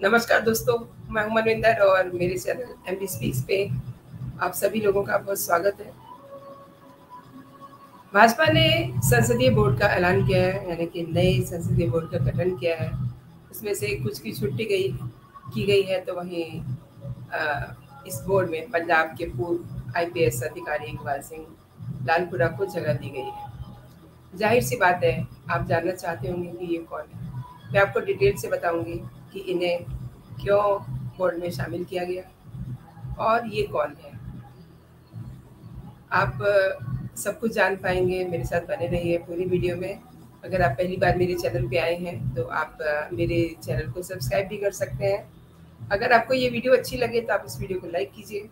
नमस्कार दोस्तों, मैं हूँ मनविंदर और मेरे चैनल एम बी स्पीक्स पे आप सभी लोगों का बहुत स्वागत है। भाजपा ने संसदीय बोर्ड का ऐलान किया है, यानी कि नए संसदीय बोर्ड का गठन किया है। उसमें से कुछ की छुट्टी गई, की गई है तो वहीं इस बोर्ड में पंजाब के पूर्व आईपीएस अधिकारी इकबाल सिंह लालपुरा को जगह दी गई है। ज़ाहिर सी बात है, आप जानना चाहते होंगे कि ये कौन है। मैं आपको डिटेल से बताऊँगी कि इन्हें क्यों बोर्ड में शामिल किया गया? और ये कौन है? आप सब कुछ जान पाएँगे, मेरे साथ बने रहिए पूरी वीडियो में। अगर आप पहली बार मेरे चैनल पे आए हैं तो आप मेरे चैनल को सब्सक्राइब भी कर सकते हैं। अगर आपको ये वीडियो अच्छी लगे तो आप इस वीडियो को लाइक कीजिए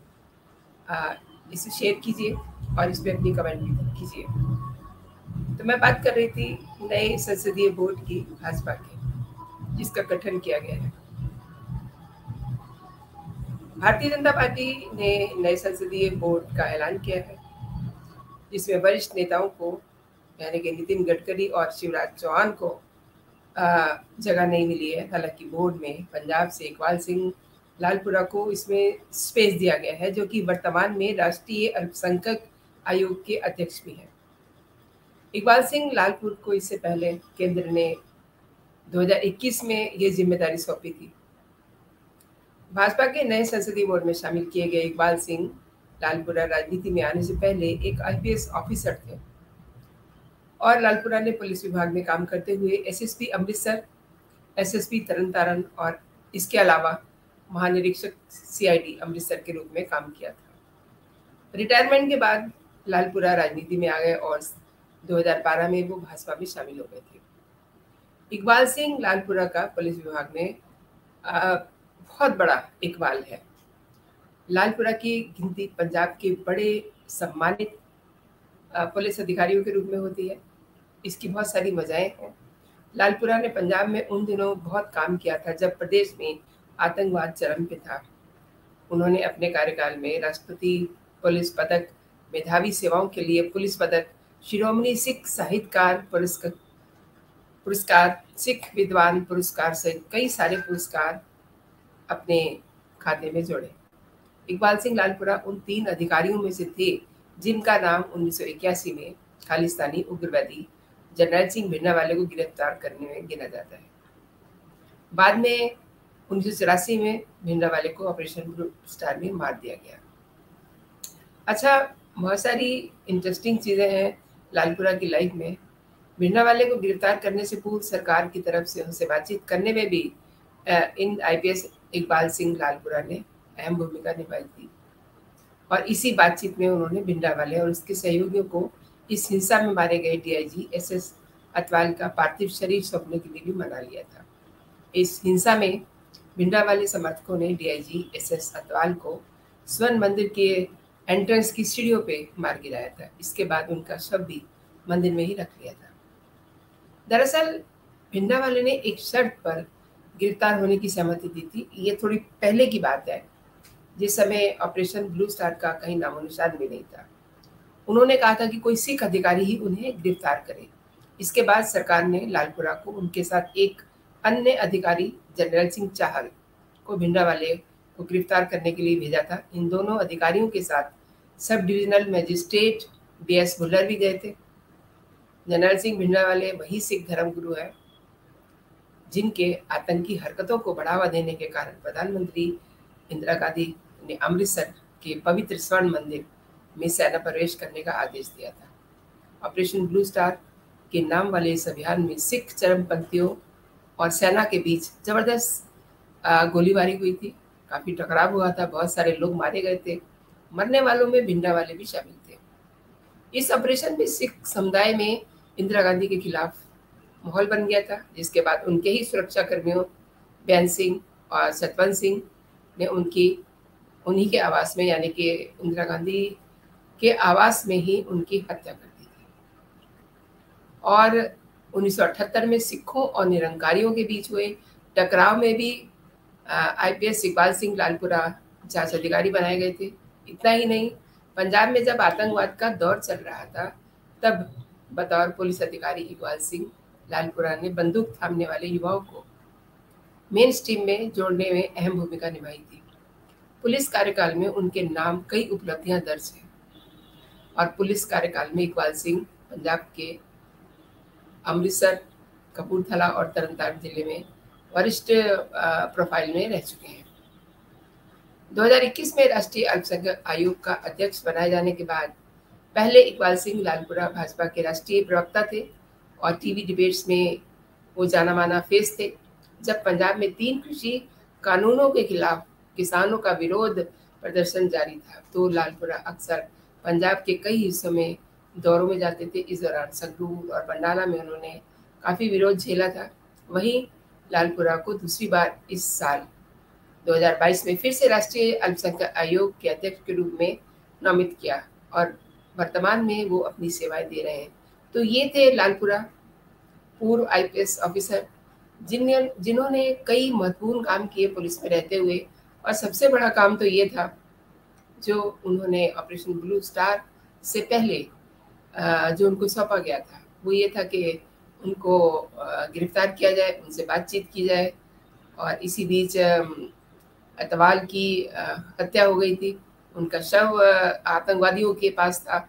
इसे शेयर कीजिए, और इस पर अपनी कमेंट भी कीजिए। तो मैं बात कर रही थी नए संसदीय बोर्ड की भाजपा के। जिसका गठन किया गया है। भारतीय जनता पार्टी ने नए संसदीय बोर्ड का ऐलान किया है, जिसमें वरिष्ठ नेताओं को, यानी कि नितिन गडकरी और शिवराज चौहान को जगह नहीं मिली है। हालाँकि बोर्ड में पंजाब से इकबाल सिंह लालपुरा को इसमें स्पेस दिया गया है, जो कि वर्तमान में राष्ट्रीय अल्पसंख्यक आयोग के अध्यक्ष भी हैं। इकबाल सिंह लालपुर को इससे पहले केंद्र ने 2021 में ये ज़िम्मेदारी सौंपी थी। भाजपा के नए संसदीय बोर्ड में शामिल किए गए इकबाल सिंह लालपुरा राजनीति में आने से पहले एक आईपीएस ऑफिसर थे और लालपुरा ने पुलिस विभाग में काम करते हुए एसएसपी अमृतसर एसएसपी तरन और इसके अलावा महानिरीक्षक सीआईडी अमृतसर के रूप में काम किया था। रिटायरमेंट के बाद लालपुरा राजनीति में आ गए और 2012 में वो भाजपा में शामिल हो गए थे। इकबाल सिंह लालपुरा का पुलिस विभाग में बहुत बड़ा इकबाल है। लालपुरा की गिनती पंजाब के बड़े सम्मानित पुलिस अधिकारियों के रूप में होती है। इसकी बहुत सारी वजहें हैं। लालपुरा ने पंजाब में उन दिनों बहुत काम किया था जब प्रदेश में आतंकवाद चरम पे था। उन्होंने अपने कार्यकाल में राष्ट्रपति, पुलिस पदक, मेधावी सेवाओं के लिए पुलिस पदक, शिरोमणि सिख साहित्यकार पुरस्कार पुरस्कार, सिख विद्वान पुरस्कार सहित कई सारे पुरस्कार अपने खाते में जोड़े। इकबाल सिंह लालपुरा उन तीन अधिकारियों में से थे, जिनका नाम उन्नीस सौ इक्यासी में खालिस्तानी उग्रवादी जनरल सिंह भिंडावाले को गिरफ़्तार करने में गिना जाता है। बाद में उन्नीस सौ चौरासी में भिंडावाले को ऑपरेशन स्टार में मार दिया गया। अच्छा बहुत सारी इंटरेस्टिंग चीज़ें हैं लालपुरा की लाइफ में। भिंडा वाले को गिरफ़्तार करने से पूर्व सरकार की तरफ़ से उनसे बातचीत करने में भी इन आईपीएस इकबाल सिंह लालपुरा ने अहम भूमिका निभाई थी। और इसी बातचीत में उन्होंने भिंडा वाले और उसके सहयोगियों को इस हिंसा में मारे गए डीआईजी एस एस अतवाल का पार्थिव शरीर सौंपने के लिए भी मना लिया था। इस हिंसा में भिंडा वाले समर्थकों ने डीआईजी एस एस अतवाल को स्वर्ण मंदिर के एंट्रेंस की सीढ़ियों पे मार गिराया था। इसके बाद उनका शव भी मंदिर में ही रख लिया था। दरअसल भिंडा वाले ने एक शर्त पर गिरफ़्तार होने की सहमति दी थी। ये थोड़ी पहले की बात है, जिस समय ऑपरेशन ब्लू स्टार का कहीं नामो निशान भी नहीं था। उन्होंने कहा था कि कोई सिख अधिकारी ही उन्हें गिरफ़्तार करे। इसके बाद सरकार ने लालपुरा को उनके साथ एक अन्य अधिकारी, जनरल सिंह चाहल, को भिंडा वाले को गिरफ़्तार करने के लिए भेजा था। इन दोनों अधिकारियों के साथ sub divisional magistrate B S Bhullar भी गए थे। जनरल सिंह भिंडरा वाले वही सिख धर्म गुरु है, जिनके आतंकी हरकतों को बढ़ावा देने के कारण प्रधानमंत्री इंदिरा गांधी ने अमृतसर के पवित्र स्वर्ण मंदिर में सेना प्रवेश करने का आदेश दिया था। ऑपरेशन ब्लू स्टार के नाम वाले इस अभियान में सिख चरमपंथियों और सेना के बीच ज़बरदस्त गोलीबारी हुई थी। काफ़ी टकराव हुआ था, बहुत सारे लोग मारे गए थे। मरने वालों में भिंडा वाले भी शामिल थे। इस ऑपरेशन में सिख समुदाय में इंदिरा गांधी के खिलाफ माहौल बन गया था, जिसके बाद उनके ही सुरक्षा कर्मियों बैन सिंह और सतवंत सिंह ने उनकी, उन्हीं के आवास में, यानी कि इंदिरा गांधी के आवास में ही उनकी हत्या कर दी थी। और 1978 में सिखों और निरंकारियों के बीच हुए टकराव में भी आईपीएस इकबाल सिंह लालपुरा जाँच अधिकारी बनाए गए थे। इतना ही नहीं, पंजाब में जब आतंकवाद का दौर चल रहा था, तब बतौर पुलिस अधिकारी इकबाल सिंह लालपुरा ने बंदूक थामने वाले युवाओं को मेन स्ट्रीम में जोड़ने में अहम भूमिका निभाई थी। पुलिस कार्यकाल में उनके नाम कई उपलब्धियाँ दर्ज हैं और पुलिस कार्यकाल में इकबाल सिंह पंजाब के अमृतसर, कपूरथला और तरनतारण ज़िले में वरिष्ठ प्रोफ़ाइल में रह चुके हैं। 2021 में राष्ट्रीय अल्पसंख्यक आयोग का अध्यक्ष बनाए जाने के बाद पहले इकबाल सिंह लालपुरा भाजपा के राष्ट्रीय प्रवक्ता थे और टीवी डिबेट्स में वो जाना माना फेस थे। जब पंजाब में तीन कृषि कानूनों के खिलाफ किसानों का विरोध प्रदर्शन जारी था तो लालपुरा अक्सर पंजाब के कई हिस्सों में दौरों में जाते थे। इस दौरान संगरूर और बंडाला में उन्होंने काफ़ी विरोध झेला था। वहीं लालपुरा को दूसरी बार इस साल 2022 में फिर से राष्ट्रीय अल्पसंख्यक आयोग के अध्यक्ष के रूप में नामित किया और वर्तमान में वो अपनी सेवाएँ दे रहे हैं। तो ये थे लालपुरा पूर्व आईपीएस ऑफिसर जिन जिन्होंने कई महत्वपूर्ण काम किए पुलिस में रहते हुए। और सबसे बड़ा काम तो ये था, जो उन्होंने ऑपरेशन ब्लू स्टार से पहले जो उनको सौंपा गया था, वो ये था कि उनको गिरफ़्तार किया जाए, उनसे बातचीत की जाए। और इसी बीच अतवाल की हत्या हो गई थी। उनका शव आतंकवादियों के पास था।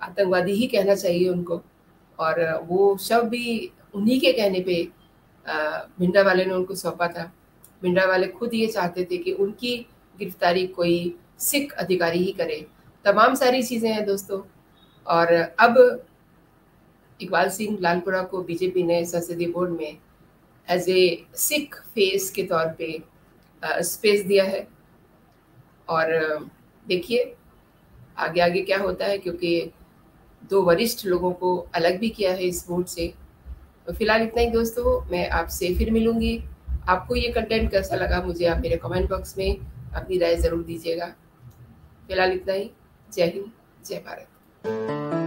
आतंकवादी ही कहना चाहिए उनको। और वो शव भी उन्हीं के कहने पे भिंडा वाले ने उनको सौंपा था। भिंडा वाले खुद ये चाहते थे कि उनकी गिरफ्तारी कोई सिख अधिकारी ही करे। तमाम सारी चीज़ें हैं दोस्तों। और, अब इकबाल सिंह लालपुरा को बीजेपी ने संसदीय बोर्ड में एज ए सिख फेस के तौर पे स्पेस दिया है। और देखिए आगे आगे क्या होता है क्योंकि दो वरिष्ठ लोगों को अलग भी किया है इस बोर्ड से। तो फ़िलहाल इतना ही दोस्तों, मैं आपसे फिर मिलूँगी। आपको ये कंटेंट कैसा लगा मुझे आप मेरे कमेंट बॉक्स में अपनी राय ज़रूर दीजिएगा। फ़िलहाल इतना ही। जय हिंद, जय भारत।